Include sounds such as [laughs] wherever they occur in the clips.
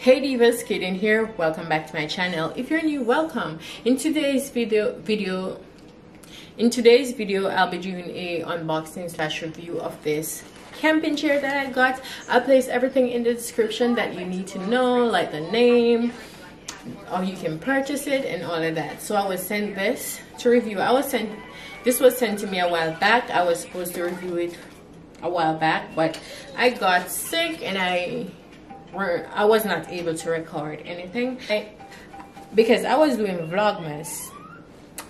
Hey Divas, Kaden here. Welcome back to my channel. If you're new, welcome. In today's video, video, in today's video, I'll be doing a unboxing slash review of this camping chair that I got. I'll place everything in the description that you need to know, like the name, how you can purchase it, and all of that. So I was sent this to review. I was sent, this was sent to me a while back. I was supposed to review it a while back, but I got sick and I were I was not able to record anything. I, because I was doing vlogmas.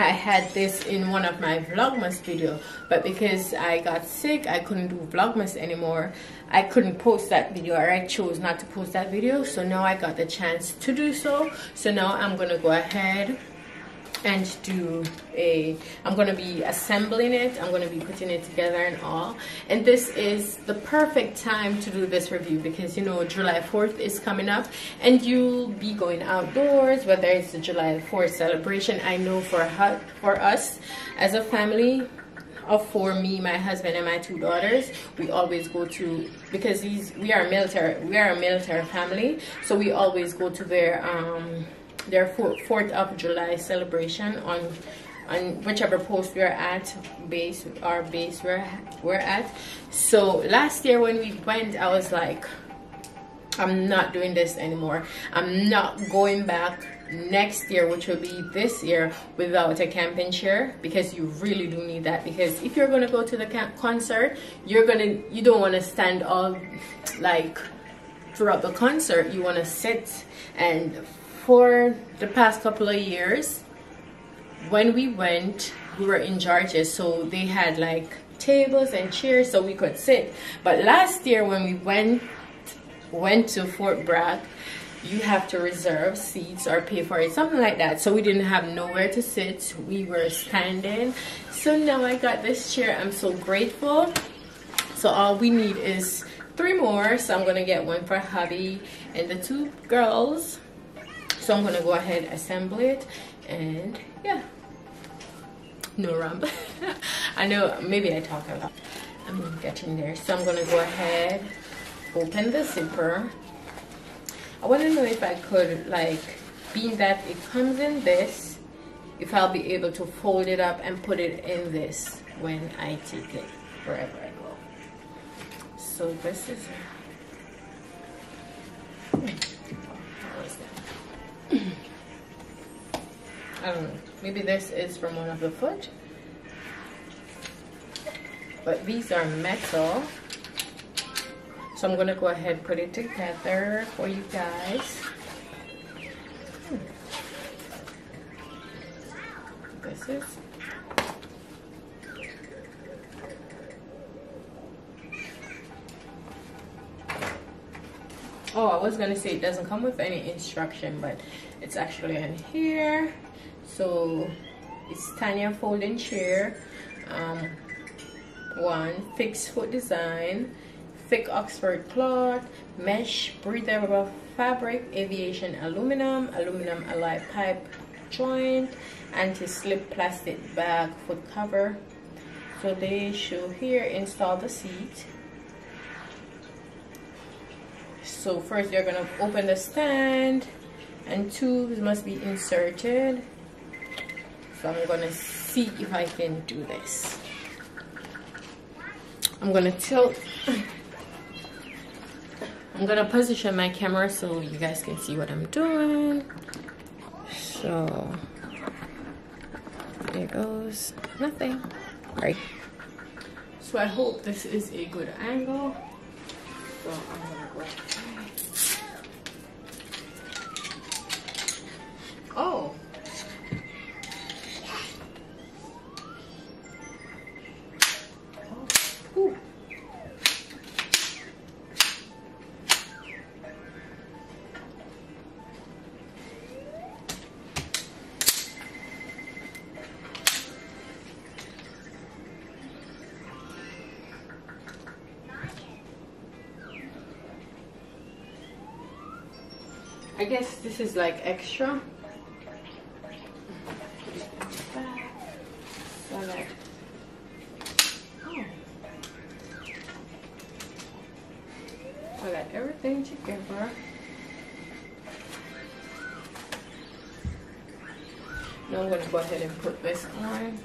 I had this in one of my vlogmas video but because I got sick I couldn't do vlogmas anymore. I couldn't post that video. Or I chose not to post that video so now I got the chance to do so. So now I'm gonna go ahead and do a i'm going to be assembling it i'm going to be putting it together and all. And this is the perfect time to do this review because you know july 4th is coming up and you'll be going outdoors whether it's the july 4th celebration. I know for for us as a family for me my husband and my two daughters we always go to because these we are military we are a military family so we always go to their um their 4th of July celebration on on whichever post we're at base our base we're, we're at. So last year when we went I was like I'm not doing this anymore. I'm not going back next year which will be this year without a camping chair because you really do need that. Because if you're going to go to the concert you're going to you don't want to stand all like throughout the concert. You want to sit and for the past couple of years when we went we were in Georgia so they had like tables and chairs so we could sit. But last year when we went went to Fort Bragg you have to reserve seats or pay for it something like that. So we didn't have nowhere to sit. We were standing. So now I got this chair. I'm so grateful. So all we need is three more. So I'm gonna get one for hubby and the two girls so i'm gonna go ahead assemble it and yeah. No rumble. [laughs] I know maybe i talk a lot. I'm getting there. So i'm gonna go ahead open the zipper. I want to know if i could like being that it comes in this if i'll be able to fold it up and put it in this when i take it wherever i go so this is I. Maybe this is from one of the foot. But these are metal. So I'm to go ahead and put it together for you guys. Hmm. This is oh i was gonna say it doesn't come with any instruction but it's actually in here so it's Tinya folding chair um, one fixed foot design thick Oxford cloth mesh breathable fabric aviation aluminum aluminum alloy pipe joint anti-slip plastic bag foot cover. So they show here install the seat. So first you're gonna open the stand and tubes must be inserted so I'm gonna see if I can do this. I'm gonna tilt. I'm gonna position my camera so you guys can see what I'm doing. So there goes nothing. Right. So I hope this is a good angle I guess this is like extra. I got everything together. Now I'm gonna go ahead and put this on.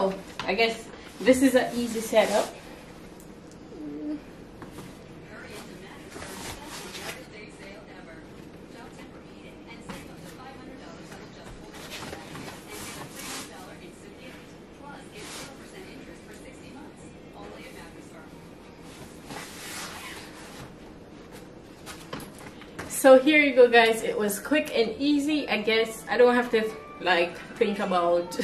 So I guess this is an easy setup. so here you go guys it was quick and easy i guess i don't have to like think about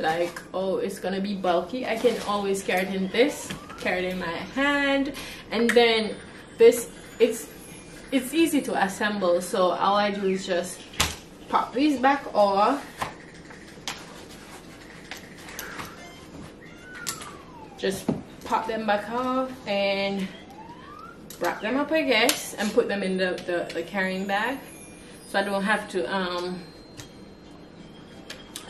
like oh it's gonna be bulky. I can always carry it in this carry it in my hand. And then this it's it's easy to assemble. So all i do is just pop these back off. Just pop them back off and wrap them up I guess and put them in the, the, the carrying bag. So I don't have to um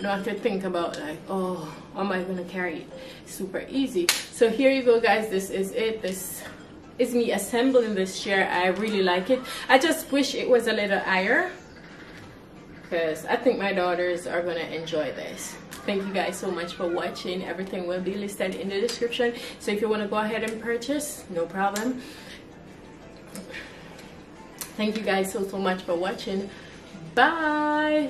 I don't have to think about like oh am I gonna carry it? Super easy. So here you go guys. This is it. This is me assembling this chair. I really like it. I just wish it was a little higher because I think my daughters are gonna enjoy this. Thank you guys so much for watching. Everything will be listed in the description. So if you want to go ahead and purchase no problem. Thank you guys so so much for watching. Bye